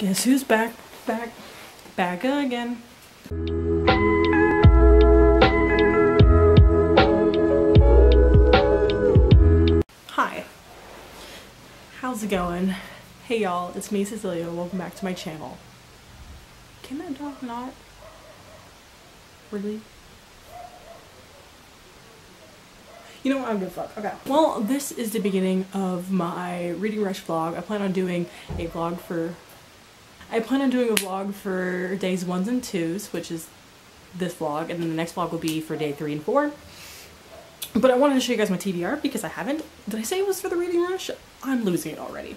Guess who's back, back, back again. Hi. How's it going? Hey y'all, it's me Cecilia. Welcome back to my channel. Can that dog not? Really? You know what? I'm gonna fuck. Okay. Well, this is the beginning of my Reading Rush vlog. I plan on doing a vlog for. I plan on doing a vlog for days ones and twos, which is this vlog, and then the next vlog will be for day three and four. But I wanted to show you guys my TBR because I haven't. Did I say it was for the Reading Rush? I'm losing it already.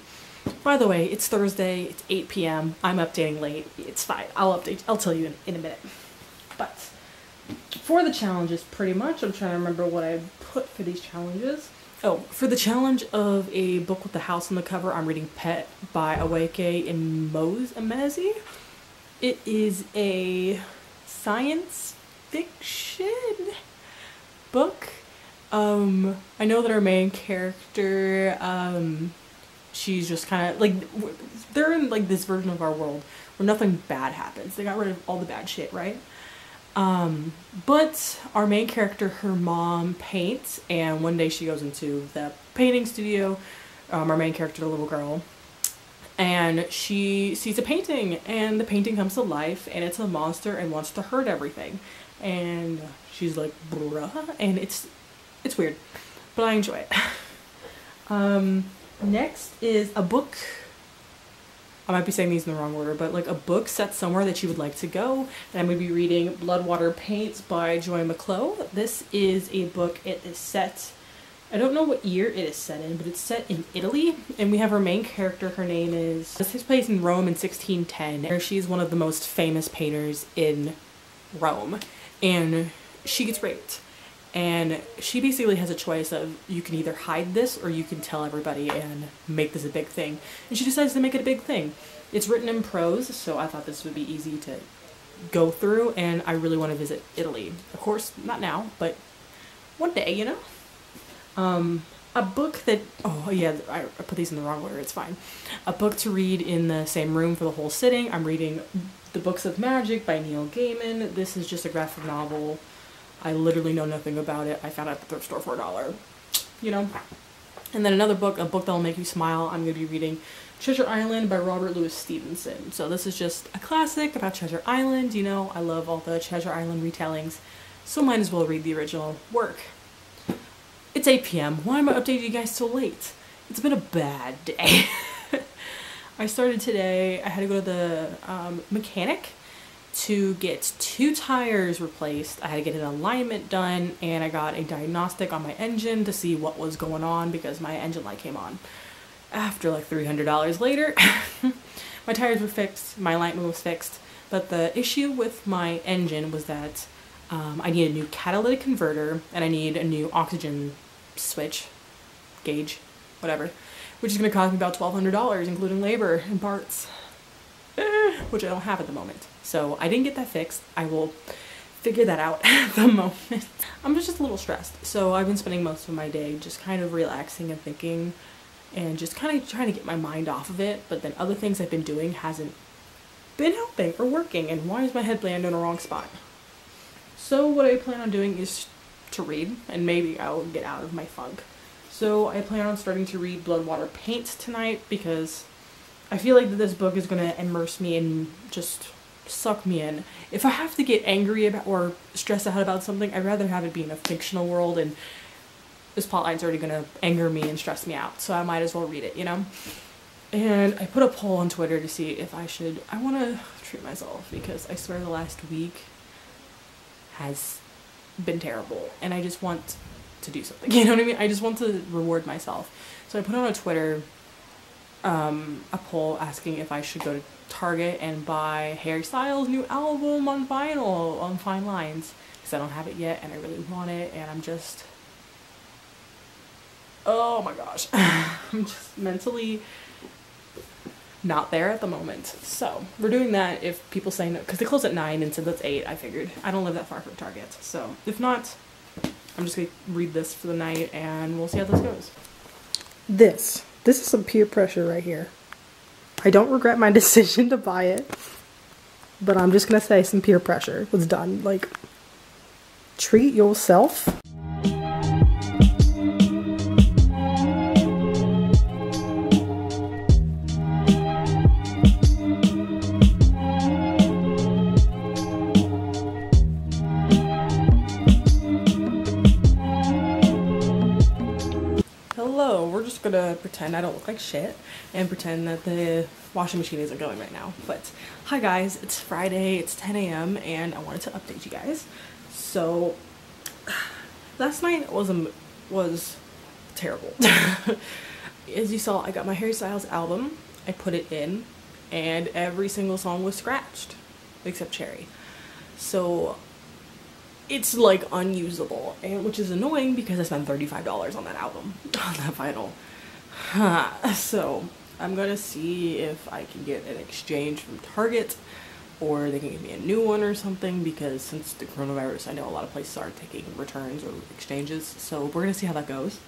By the way, it's Thursday. It's 8 p.m. I'm updating late. It's fine. I'll update. I'll tell you in, in a minute. But for the challenges, pretty much, I'm trying to remember what I put for these challenges. Oh, for the challenge of a book with the house on the cover, I'm reading Pet by Akwaeke Emezi. It is a science fiction book. Um, I know that our main character, um, she's just kind of like they're in like this version of our world where nothing bad happens. They got rid of all the bad shit, right? Um, but our main character, her mom paints, and one day she goes into the painting studio. Um, our main character, the little girl, and she sees a painting, and the painting comes to life, and it's a monster and wants to hurt everything, and she's like, "Bruh," and it's it's weird, but I enjoy it. um, next is a book I might be saying these in the wrong order, but like a book set somewhere that you would like to go. And I'm going to be reading Bloodwater Paints by Joy McCullough. This is a book, it is set, I don't know what year it is set in, but it's set in Italy. And we have our main character, her name is, this takes place in Rome in 1610. She's one of the most famous painters in Rome. And she gets raped and she basically has a choice of you can either hide this or you can tell everybody and make this a big thing. And she decides to make it a big thing. It's written in prose so i thought this would be easy to go through and i really want to visit italy. Of course not now but one day you know? Um a book that oh yeah I, put these in the wrong order it's fine. A book to read in the same room for the whole sitting. I'm reading the books of magic by neil gaiman. This is just a graphic novel I literally know nothing about it. I found it at the thrift store for a dollar, you know. And then another book, a book that'll make you smile. I'm gonna be reading Treasure Island by Robert Louis Stevenson. So this is just a classic about Treasure Island. You know, I love all the Treasure Island retellings, so might as well read the original work. It's 8 p.m. Why am I updating you guys so late? It's been a bad day. I started today. I had to go to the um, mechanic to get two tires replaced. I had to get an alignment done and I got a diagnostic on my engine to see what was going on because my engine light came on. After like $300 later, my tires were fixed, my alignment was fixed, but the issue with my engine was that um, I need a new catalytic converter and I need a new oxygen switch, gauge, whatever, which is going to cost me about $1,200 including labor and parts, which I don't have at the moment. So I didn't get that fixed. I will figure that out at the moment. I'm just a little stressed. So I've been spending most of my day just kind of relaxing and thinking and just kind of trying to get my mind off of it. But then other things I've been doing hasn't been helping or working. And why is my head land in the wrong spot? So what I plan on doing is to read and maybe I'll get out of my funk. So I plan on starting to read Bloodwater Paints tonight because I feel like this book is to immerse me and just suck me in. If I have to get angry about or stress out about something, I'd rather have it be in a fictional world and this plotline's already gonna anger me and stress me out, so I might as well read it, you know? And I put a poll on Twitter to see if I should, I wanna treat myself because I swear the last week has been terrible and I just want to do something, you know what I mean? I just want to reward myself. So I put on a Twitter um, a poll asking if I should go to Target and buy Harry Styles' new album on vinyl on Fine Lines because I don't have it yet and I really want it and I'm just oh my gosh I'm just mentally not there at the moment. So we're doing that if people say no because they close at 9 and said that's 8 I figured. I don't live that far from Target so if not I'm just gonna read this for the night and we'll see how this goes. This this is some peer pressure right here. I don't regret my decision to buy it. But I'm just gonna say some peer pressure was done. Like, treat yourself. Gonna pretend I don't look like shit and pretend that the washing machine isn't going right now. But hi guys, it's Friday, it's 10 a.m. and I wanted to update you guys. So last night was a, was terrible. As you saw, I got my Harry Styles album, I put it in, and every single song was scratched except Cherry. So it's like unusable and which is annoying because I spent $35 on that album on that vinyl. So I'm gonna see if I can get an exchange from Target or they can give me a new one or something because since the coronavirus I know a lot of places aren't taking returns or exchanges so we're gonna see how that goes.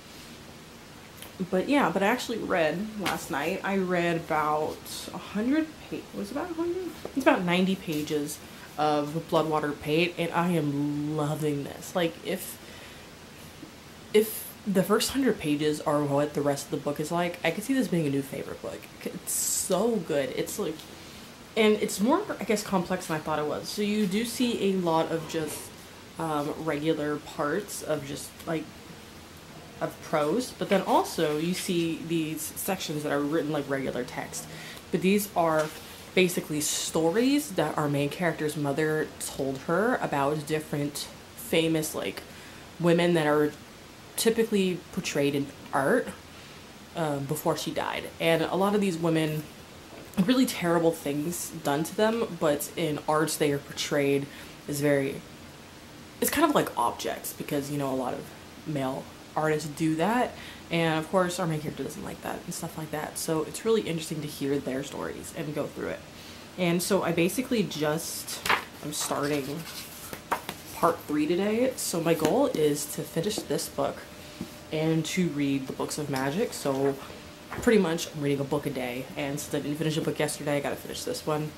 But yeah but I actually read last night I read about hundred pages was about hundred? It's about 90 pages of Bloodwater Paint and I am loving this. Like if if the first hundred pages are what the rest of the book is like, I could see this being a new favorite book. It's so good. It's like and it's more I guess complex than I thought it was. So you do see a lot of just um, regular parts of just like of prose, but then also you see these sections that are written like regular text. But these are basically stories that our main character's mother told her about different famous like women that are typically portrayed in art um, before she died. And a lot of these women really terrible things done to them but in art they are portrayed as very it's kind of like objects because you know a lot of male artists do that and of course our main character doesn't like that and stuff like that. So it's really interesting to hear their stories and go through it. And so I basically just I'm starting part three today. So my goal is to finish this book and to read the books of magic. So pretty much I'm reading a book a day. And since I didn't finish a book yesterday I gotta finish this one.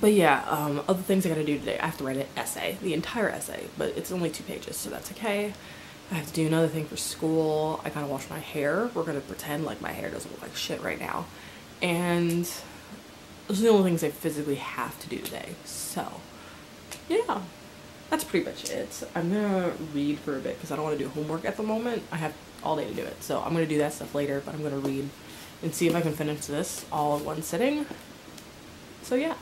But yeah, um, other things I gotta do today. I have to write an essay, the entire essay, but it's only two pages, so that's okay. I have to do another thing for school. I gotta wash my hair. We're gonna pretend like my hair doesn't look like shit right now. And those are the only things I physically have to do today. So, yeah, that's pretty much it. I'm gonna read for a bit because I don't want to do homework at the moment. I have all day to do it. So I'm gonna do that stuff later, but I'm gonna read and see if I can finish this all in one sitting. So yeah.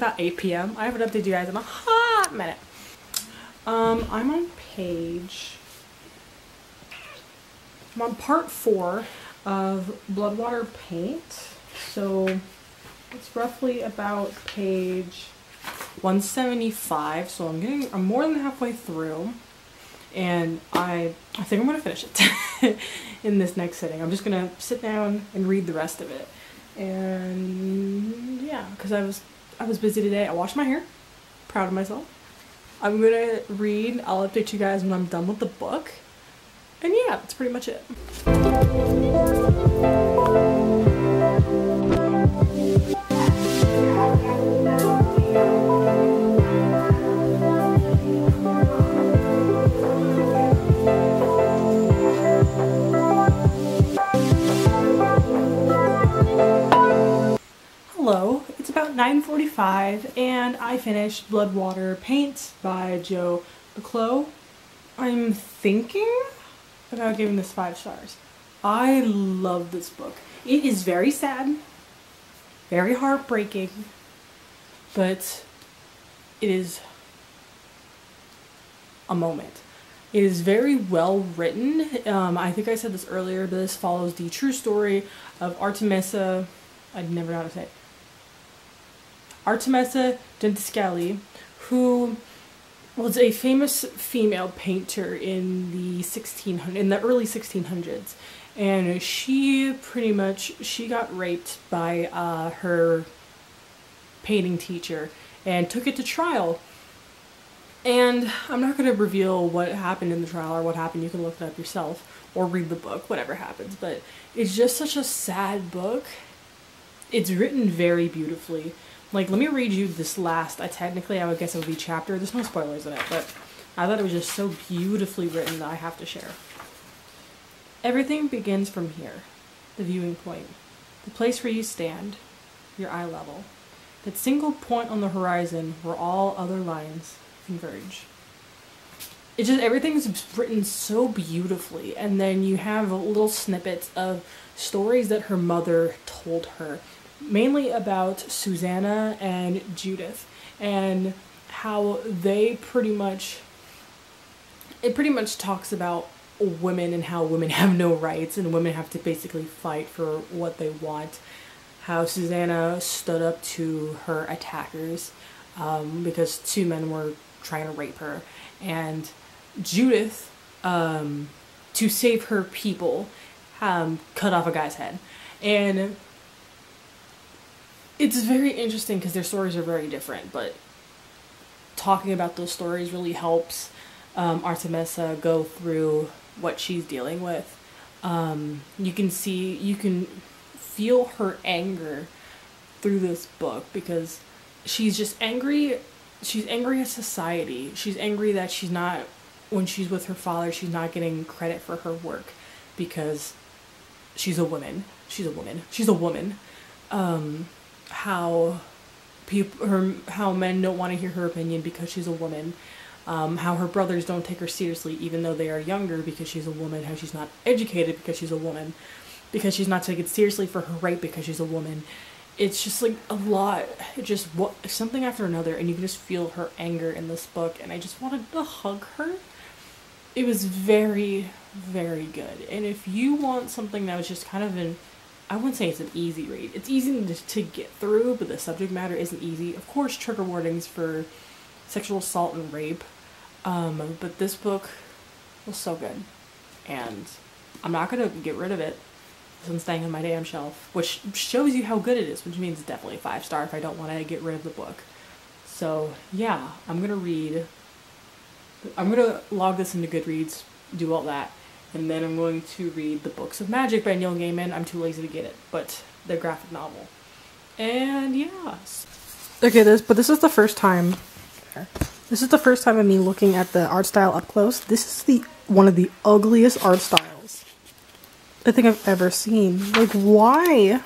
About 8 p.m. I haven't updated you guys in a hot minute. Um, I'm on page... I'm on part 4 of Bloodwater Paint. So, it's roughly about page 175. So I'm getting, I'm more than halfway through. And I, I think I'm going to finish it in this next sitting. I'm just going to sit down and read the rest of it and yeah because I was I was busy today. I washed my hair. Proud of myself. I'm gonna read I'll update you guys when I'm done with the book. And yeah that's pretty much it 9.45 and I finished Bloodwater Paint by Joy McCullough. I'm thinking about giving this five stars. I love this book. It is very sad, very heartbreaking, but it is a moment. It is very well written. Um, I think I said this earlier, but this follows the true story of Artemisa. I never know how to say it. Artemisa Gentileschi, who was a famous female painter in the 1600 in the early 1600s and she pretty much she got raped by uh, her painting teacher and took it to trial. And i'm not going to reveal what happened in the trial or what happened. You can look it up yourself or read the book whatever happens. But it's just such a sad book. It's written very beautifully like let me read you this last i technically i would guess it would be chapter. There's no spoilers in it but i thought it was just so beautifully written that i have to share. Everything begins from here, the viewing point, the place where you stand, your eye level, that single point on the horizon where all other lines converge. It just everything's written so beautifully, and then you have little snippets of stories that her mother told her, mainly about Susanna and Judith, and how they pretty much. It pretty much talks about women and how women have no rights and women have to basically fight for what they want. How Susanna stood up to her attackers um, because two men were trying to rape her, and Judith, um, to save her people, um, cut off a guy's head. And it's very interesting because their stories are very different, but talking about those stories really helps um, Artemisa go through what she's dealing with. Um, you can see, you can feel her anger through this book because she's just angry. She's angry at society. She's angry that she's not, when she's with her father, she's not getting credit for her work because she's a woman. She's a woman. She's a woman. Um, how people, her, how men don't want to hear her opinion because she's a woman um, how her brothers don't take her seriously even though they are younger because she's a woman, how she's not educated because she's a woman, because she's not taken seriously for her right because she's a woman. It's just like a lot, just what something after another, and you can just feel her anger in this book, and I just wanted to hug her. It was very, very good. And if you want something that was just kind of an I wouldn't say it's an easy read. It's easy to, to get through, but the subject matter isn't easy. Of course, trigger warnings for sexual assault and rape. Um, but this book was so good. And I'm not going to get rid of it. It's staying on my damn shelf, which shows you how good it is, which means it's definitely five star if I don't want to get rid of the book. So, yeah, I'm going to read. I'm going to log this into Goodreads, do all that, and then I'm going to read The Books of Magic by Neil Gaiman. I'm too lazy to get it, but the graphic novel. And yeah. Okay, this but this is the first time this is the first time of me looking at the art style up close. This is the one of the ugliest art styles I think I've ever seen. Like, why?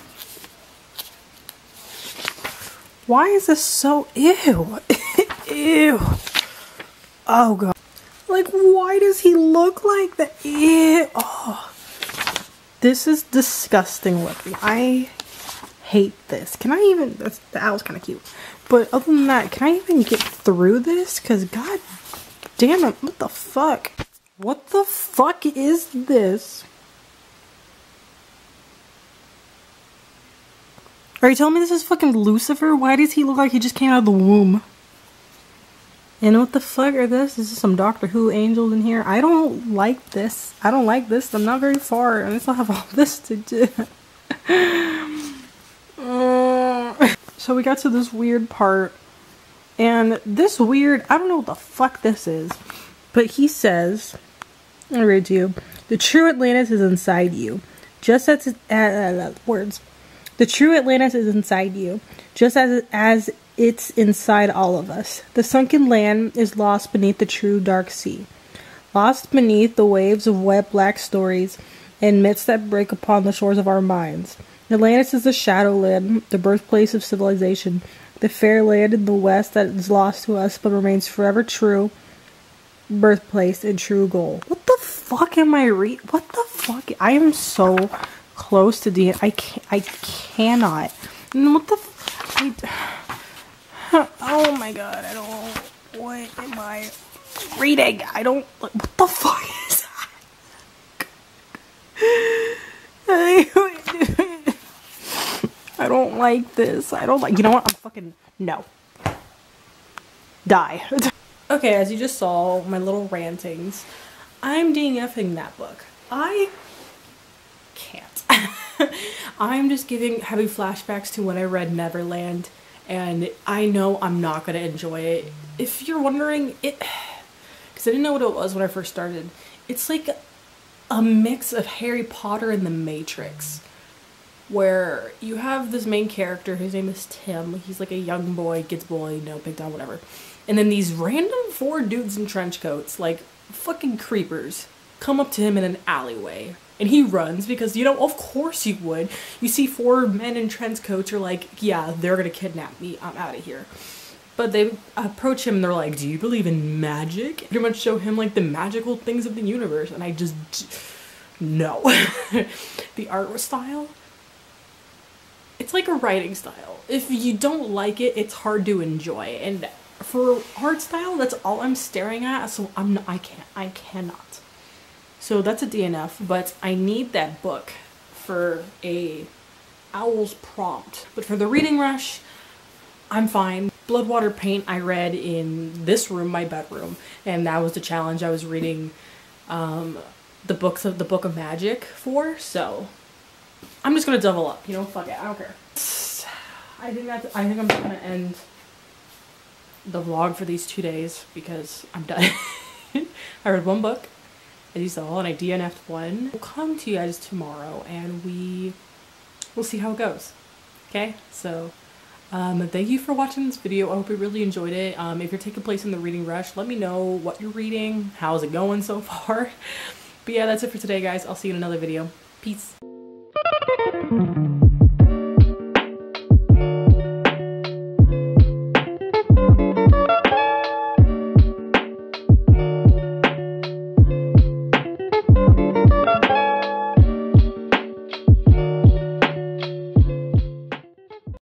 Why is this so ew? ew. Oh god. Like, why does he look like that? Oh. This is disgusting looking. I hate this. Can I even... that was kind of cute. But other than that, can I even get through this? Because god damn it, what the fuck? What the fuck is this? Are you telling me this is fucking Lucifer? Why does he look like he just came out of the womb? And what the fuck are this? Is this some Doctor Who angels in here? I don't like this. I don't like this. I'm not very far. I still have all this to do. So we got to this weird part. And this weird, I don't know what the fuck this is. But he says, I read you. The true Atlantis is inside you. Just as, uh, words. The true Atlantis is inside you. Just as, as it's inside all of us. The sunken land is lost beneath the true dark sea. Lost beneath the waves of wet black stories and myths that break upon the shores of our minds. Atlantis is the shadowland, the birthplace of civilization, the fair land in the west that is lost to us but remains forever true birthplace and true goal. What the fuck am I re- What the fuck? I am so close to the I can't I cannot. What the I, Oh my god, I don't what am I reading? I don't what the fuck is that? I don't like this. I don't like, you know what? I'm fucking, no. Die. Okay, as you just saw, my little rantings, I'm DNFing that book. I can't. I'm just giving heavy flashbacks to when I read Neverland, and I know I'm not gonna enjoy it. If you're wondering, it because I didn't know what it was when I first started. It's like a mix of Harry Potter and The Matrix, where you have this main character, his name is Tim. He's like a young boy, gets bullied, no, picked on, whatever. And then these random four dudes in trench coats, like fucking creepers, come up to him in an alleyway. And he runs because, you know, of course you would. You see four men in trench coats, you're like, yeah, they're gonna kidnap me, I'm out of here. But they approach him and they're like, Do you believe in magic? Pretty much show him like the magical things of the universe. And I just, no. the art style, it's like a writing style. If you don't like it, it's hard to enjoy. And for art style, that's all I'm staring at. So I'm not, I can't, I cannot. So that's a DNF, but I need that book for a Owl's prompt. But for the reading rush, I'm fine. Bloodwater Paint I read in this room, my bedroom, and that was the challenge I was reading um, the books of the Book of Magic for, so I'm just gonna double up, you know, fuck it, I don't care. I think that's, I think I'm just gonna end the vlog for these two days because I'm done. I read one book, as you saw, and I DNF'd one. We'll come to you guys tomorrow and we will see how it goes. Okay, so um, thank you for watching this video. I hope you really enjoyed it. Um, if you're taking place in the reading rush, let me know what you're reading. How's it going so far? But yeah, that's it for today, guys. I'll see you in another video. Peace.